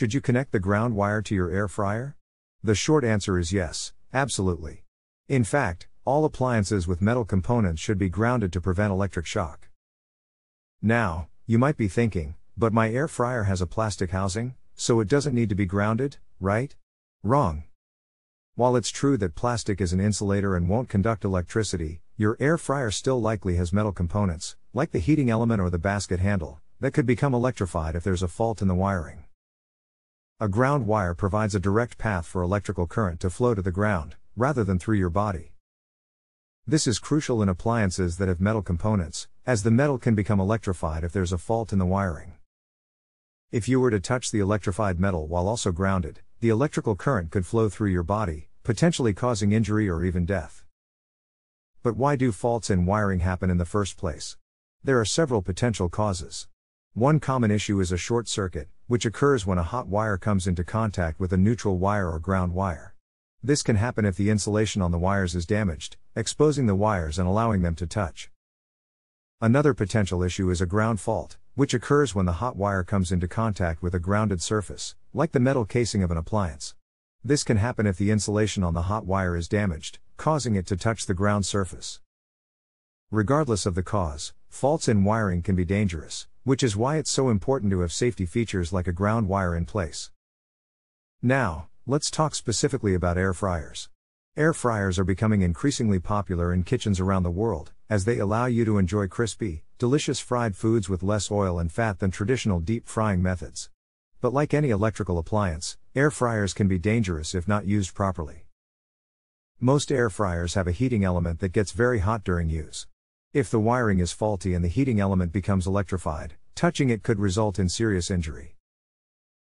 Should you connect the ground wire to your air fryer? The short answer is yes, absolutely. In fact, all appliances with metal components should be grounded to prevent electric shock. Now, you might be thinking, but my air fryer has a plastic housing, so it doesn't need to be grounded, right? Wrong. While it's true that plastic is an insulator and won't conduct electricity, your air fryer still likely has metal components, like the heating element or the basket handle, that could become electrified if there's a fault in the wiring. A ground wire provides a direct path for electrical current to flow to the ground, rather than through your body. This is crucial in appliances that have metal components, as the metal can become electrified if there's a fault in the wiring. If you were to touch the electrified metal while also grounded, the electrical current could flow through your body, potentially causing injury or even death. But why do faults in wiring happen in the first place? There are several potential causes. One common issue is a short circuit, which occurs when a hot wire comes into contact with a neutral wire or ground wire. This can happen if the insulation on the wires is damaged, exposing the wires and allowing them to touch. Another potential issue is a ground fault, which occurs when the hot wire comes into contact with a grounded surface, like the metal casing of an appliance. This can happen if the insulation on the hot wire is damaged, causing it to touch the ground surface. Regardless of the cause, faults in wiring can be dangerous, which is why it's so important to have safety features like a ground wire in place. Now, let's talk specifically about air fryers. Air fryers are becoming increasingly popular in kitchens around the world, as they allow you to enjoy crispy, delicious fried foods with less oil and fat than traditional deep frying methods. But like any electrical appliance, air fryers can be dangerous if not used properly. Most air fryers have a heating element that gets very hot during use. If the wiring is faulty and the heating element becomes electrified, touching it could result in serious injury.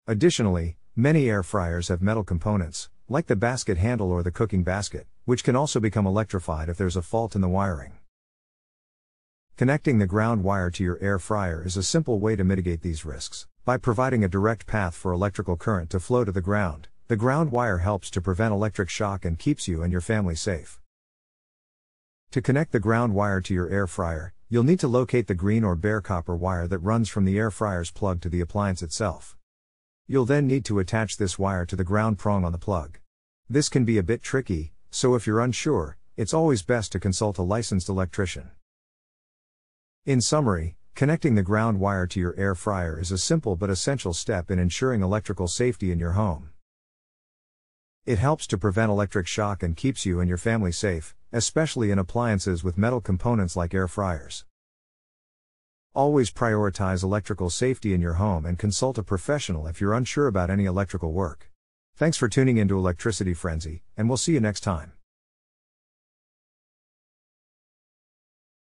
Additionally, many air fryers have metal components, like the basket handle or the cooking basket, which can also become electrified if there's a fault in the wiring. Connecting the ground wire to your air fryer is a simple way to mitigate these risks. By providing a direct path for electrical current to flow to the ground, the ground wire helps to prevent electric shock and keeps you and your family safe. To connect the ground wire to your air fryer, you'll need to locate the green or bare copper wire that runs from the air fryer's plug to the appliance itself. You'll then need to attach this wire to the ground prong on the plug. This can be a bit tricky, so if you're unsure, it's always best to consult a licensed electrician. In summary, connecting the ground wire to your air fryer is a simple but essential step in ensuring electrical safety in your home. It helps to prevent electric shock and keeps you and your family safe, especially in appliances with metal components like air fryers. Always prioritize electrical safety in your home and consult a professional if you're unsure about any electrical work. Thanks for tuning into Electricity Frenzy, and we'll see you next time.